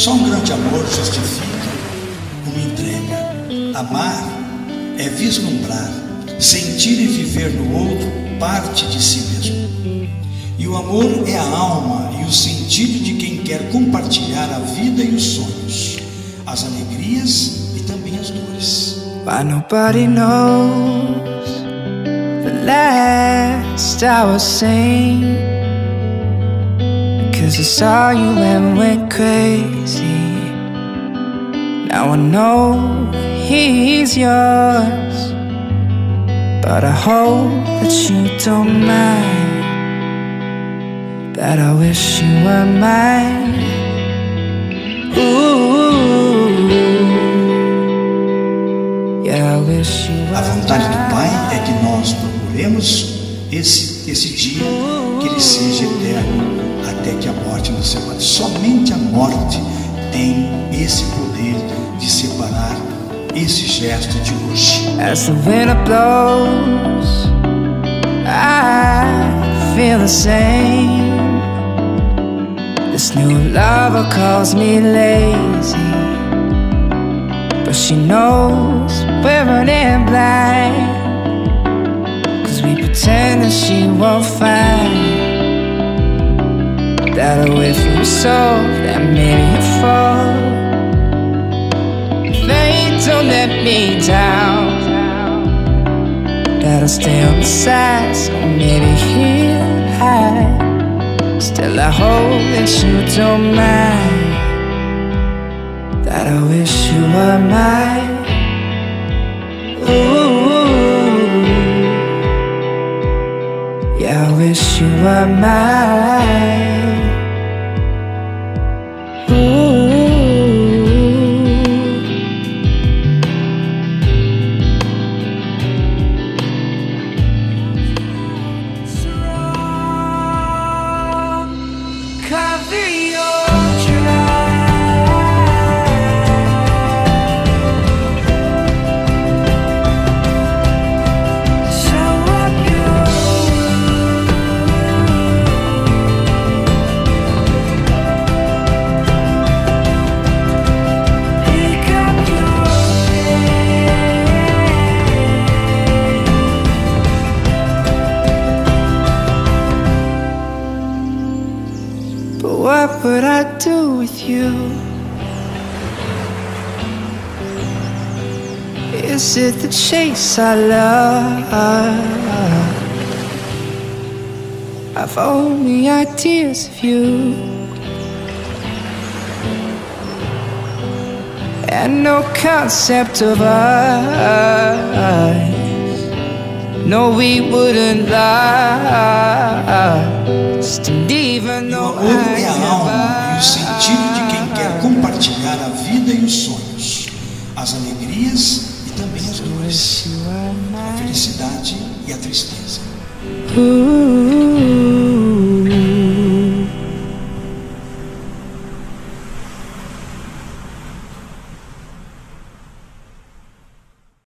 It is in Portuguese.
Só um grande amor justifica uma entrega. Amar é vislumbrar, sentir e viver no outro parte de si mesmo. E o amor é a alma e o sentido de quem quer compartilhar a vida e os sonhos, as alegrias e também as dores. But nobody knows the last I was sane. Cause I saw you and went crazy. Now I know he's yours. But I hope that you don't mind. That I wish you were mine. Ooh, yeah, I wish you A were vontade do. Pai é que nós procuremos esse, esse dia que ele seja eterno até que a morte nos separe. Somente a morte tem esse poder de separar esse gesto de hoje. As the winter blows, I feel the same. This new lover calls me lazy, but she knows we're running blind. Cause we pretend that she won't find that a way from soul that made me fall. Fate don't let me down. That I'll stay on the side, so maybe he'll hide. Still, I hope that you don't mind. That I wish you were mine. Ooh, yeah, I wish you were mine. What would I do with you? Is it the chase I love? I've only ideas of you. And no concept of us. No, we wouldn't last. And even though I as alegrias e também as dores, a felicidade e a tristeza.